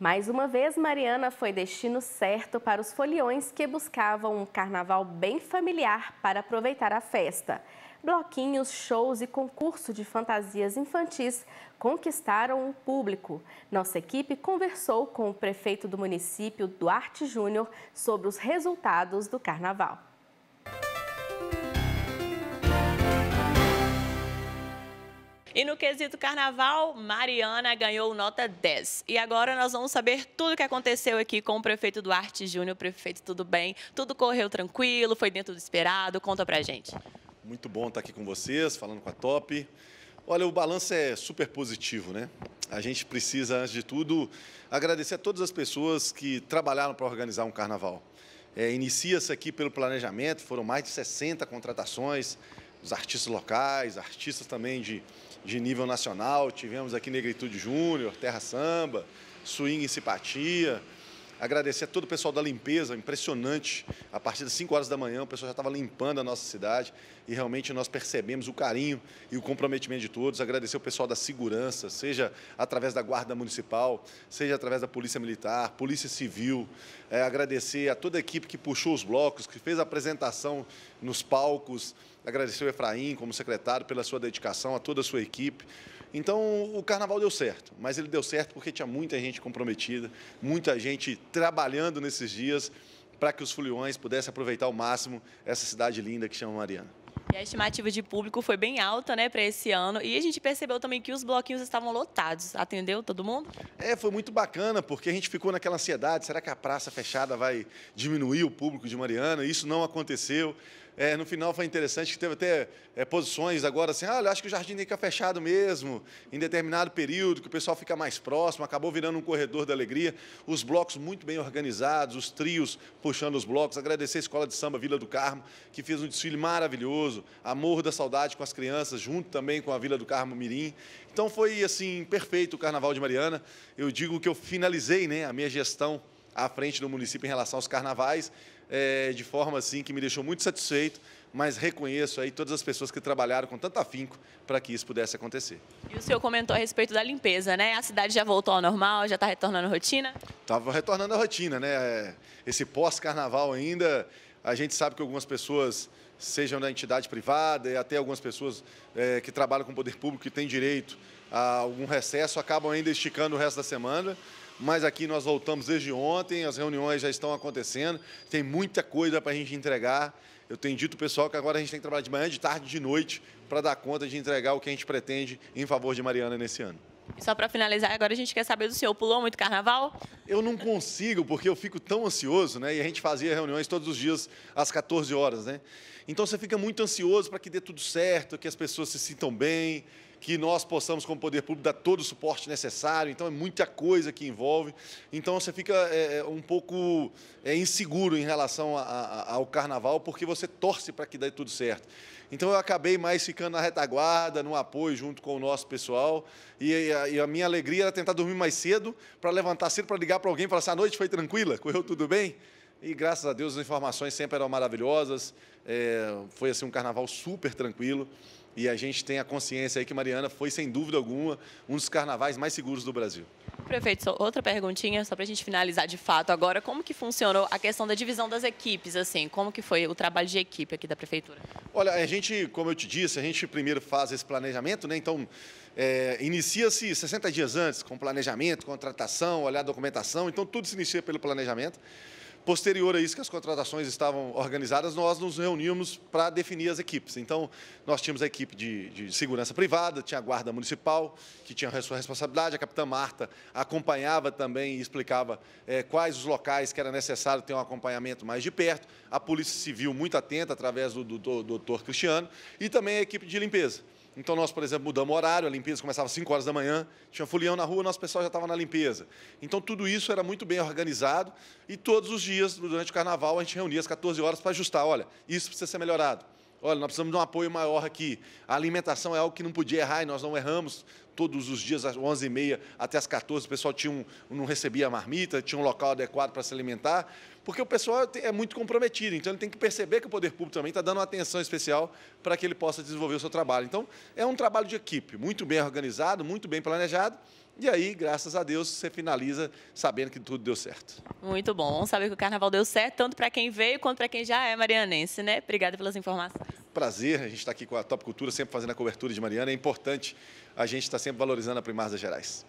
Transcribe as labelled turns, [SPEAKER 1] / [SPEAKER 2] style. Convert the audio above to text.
[SPEAKER 1] Mais uma vez, Mariana foi destino certo para os foliões que buscavam um carnaval bem familiar para aproveitar a festa. Bloquinhos, shows e concurso de fantasias infantis conquistaram o público. Nossa equipe conversou com o prefeito do município, Duarte Júnior, sobre os resultados do carnaval.
[SPEAKER 2] E no quesito carnaval, Mariana ganhou nota 10. E agora nós vamos saber tudo o que aconteceu aqui com o prefeito Duarte Júnior. Prefeito, tudo bem? Tudo correu tranquilo? Foi dentro do esperado? Conta pra gente.
[SPEAKER 3] Muito bom estar aqui com vocês, falando com a Top. Olha, o balanço é super positivo, né? A gente precisa, antes de tudo, agradecer a todas as pessoas que trabalharam para organizar um carnaval. É, Inicia-se aqui pelo planejamento, foram mais de 60 contratações, os artistas locais, artistas também de, de nível nacional. Tivemos aqui Negritude Júnior, Terra Samba, Swing e Simpatia, Agradecer a todo o pessoal da limpeza, impressionante. A partir das 5 horas da manhã, o pessoal já estava limpando a nossa cidade e realmente nós percebemos o carinho e o comprometimento de todos. Agradecer o pessoal da segurança, seja através da Guarda Municipal, seja através da Polícia Militar, Polícia Civil. É, agradecer a toda a equipe que puxou os blocos, que fez a apresentação nos palcos. Agradecer o Efraim como secretário pela sua dedicação, a toda a sua equipe. Então, o carnaval deu certo, mas ele deu certo porque tinha muita gente comprometida, muita gente trabalhando nesses dias para que os foliões pudessem aproveitar ao máximo essa cidade linda que chama Mariana.
[SPEAKER 2] E a estimativa de público foi bem alta, né, para esse ano. E a gente percebeu também que os bloquinhos estavam lotados. Atendeu todo mundo?
[SPEAKER 3] É, foi muito bacana, porque a gente ficou naquela ansiedade: será que a praça fechada vai diminuir o público de Mariana? Isso não aconteceu. É, no final foi interessante que teve até é, posições agora assim, ah, acho que o jardim tem que ficar fechado mesmo, em determinado período, que o pessoal fica mais próximo, acabou virando um corredor da alegria. Os blocos muito bem organizados, os trios puxando os blocos. Agradecer a Escola de Samba Vila do Carmo, que fez um desfile maravilhoso, Amor da Saudade com as crianças, junto também com a Vila do Carmo Mirim. Então foi assim, perfeito o Carnaval de Mariana. Eu digo que eu finalizei né, a minha gestão à frente do município em relação aos carnavais é, de forma assim que me deixou muito satisfeito, mas reconheço aí todas as pessoas que trabalharam com tanto afinco para que isso pudesse acontecer.
[SPEAKER 2] E o senhor comentou a respeito da limpeza, né? A cidade já voltou ao normal, já está retornando à rotina?
[SPEAKER 3] Estava retornando à rotina, né? Esse pós-carnaval ainda, a gente sabe que algumas pessoas sejam da entidade privada e até algumas pessoas é, que trabalham com o poder público que têm direito a algum recesso, acabam ainda esticando o resto da semana mas aqui nós voltamos desde ontem, as reuniões já estão acontecendo, tem muita coisa para a gente entregar. Eu tenho dito pessoal que agora a gente tem que trabalhar de manhã, de tarde, de noite, para dar conta de entregar o que a gente pretende em favor de Mariana nesse ano.
[SPEAKER 2] E só para finalizar, agora a gente quer saber do senhor, pulou muito carnaval?
[SPEAKER 3] Eu não consigo, porque eu fico tão ansioso, né? E a gente fazia reuniões todos os dias às 14 horas, né? Então você fica muito ansioso para que dê tudo certo, que as pessoas se sintam bem, que nós possamos, como poder público, dar todo o suporte necessário. Então, é muita coisa que envolve. Então, você fica é, é um pouco é, inseguro em relação a, a, ao carnaval, porque você torce para que dê tudo certo. Então, eu acabei mais ficando na retaguarda, no apoio, junto com o nosso pessoal. E a, e a minha alegria era tentar dormir mais cedo, para levantar cedo, para ligar para alguém e falar assim: a noite foi tranquila, correu tudo bem? E graças a Deus as informações sempre eram maravilhosas. É, foi assim um carnaval super tranquilo. E a gente tem a consciência aí que Mariana foi, sem dúvida alguma, um dos carnavais mais seguros do Brasil.
[SPEAKER 2] Prefeito, outra perguntinha, só para a gente finalizar de fato agora, como que funcionou a questão da divisão das equipes, assim, como que foi o trabalho de equipe aqui da Prefeitura?
[SPEAKER 3] Olha, a gente, como eu te disse, a gente primeiro faz esse planejamento, né, então é, inicia-se 60 dias antes, com planejamento, contratação, olhar a documentação, então tudo se inicia pelo planejamento. Posterior a isso que as contratações estavam organizadas, nós nos reunimos para definir as equipes. Então, nós tínhamos a equipe de, de, segurança privada, tinha a guarda municipal, que tinha a sua responsabilidade, a capitã Marta acompanhava também e explicava é, quais os locais que era necessário ter um acompanhamento mais de perto, a polícia civil muito atenta através do doutor Cristiano, e também a equipe de limpeza. Então, nós, por exemplo, mudamos o horário, a limpeza começava às 5 horas da manhã, tinha folião na rua, nosso pessoal já estava na limpeza. Então, tudo isso era muito bem organizado e todos os dias, durante o carnaval, a gente reunia às 14 horas para ajustar. Olha, isso precisa ser melhorado. Olha, nós precisamos de um apoio maior aqui. A alimentação é algo que não podia errar e nós não erramos todos os dias, às 11h30 até às 14 o pessoal tinha um, não recebia a marmita, tinha um local adequado para se alimentar, porque o pessoal é muito comprometido, então ele tem que perceber que o poder público também está dando uma atenção especial para que ele possa desenvolver o seu trabalho. Então, é um trabalho de equipe, muito bem organizado, muito bem planejado, E aí, graças a Deus, você finaliza sabendo que tudo deu certo.
[SPEAKER 2] Muito bom. Vamos saber que o carnaval deu certo, tanto para quem veio quanto para quem já é marianense, né? Obrigada pelas informações.
[SPEAKER 3] Prazer, a gente está aqui com a Top Cultura, sempre fazendo a cobertura de Mariana. É importante a gente estar tá sempre valorizando a Primária das Gerais.